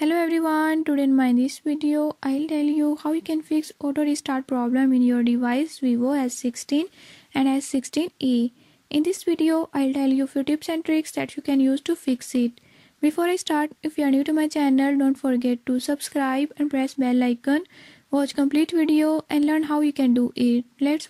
Hello everyone, today in my this video I'll tell you how you can fix auto restart problem in your device Vivo S16 and S16e. In this video I'll tell you few tips and tricks that you can use to fix it. Before I start, if you are new to my channel don't forget to subscribe and press bell icon. Watch complete video and learn how you can do it. Let's